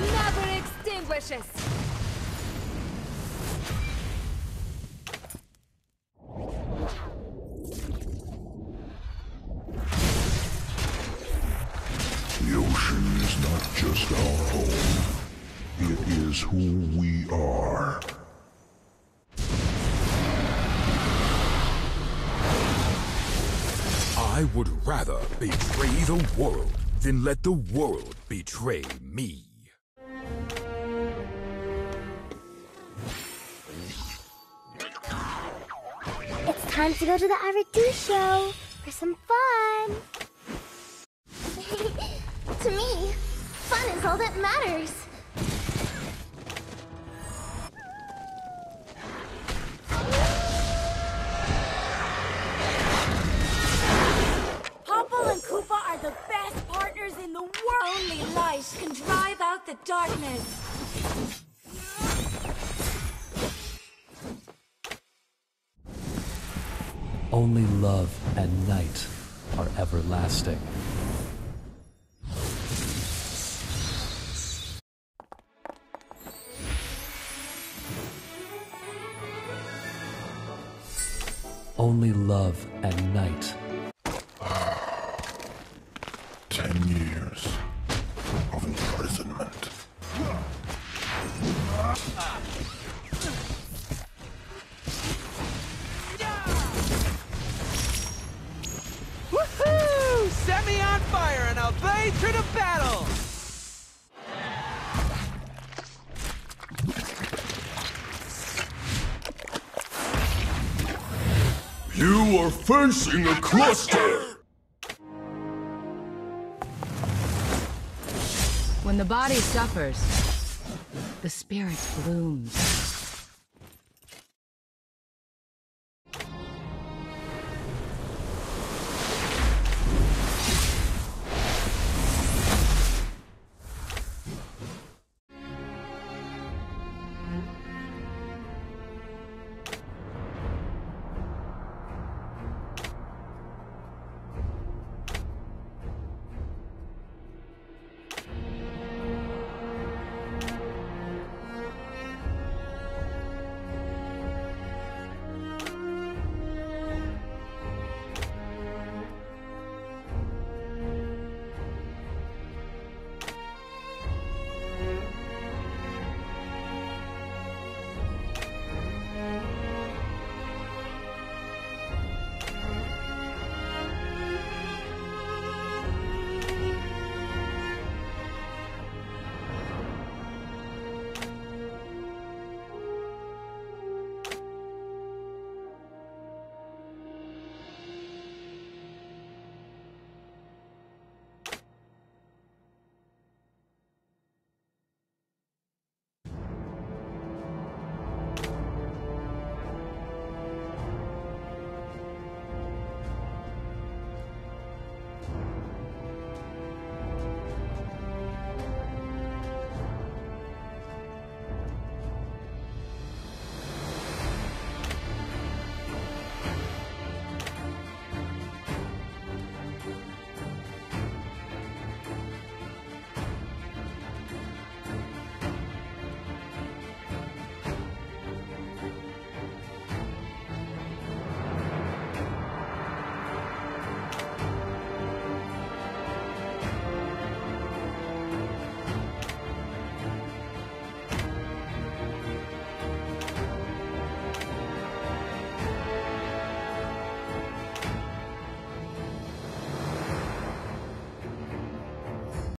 never extinguishes. The ocean is not just our home. It is who we are. I would rather betray the world than let the world betray me. Time to go to the Avidu show for some fun. to me, fun is all that matters. Popol and Kupa are the best partners in the world. Only light can drive out the darkness. Only love and night are everlasting. Only love and night. And I'll blaze through the battle! You are facing a cluster! When the body suffers, the spirit blooms.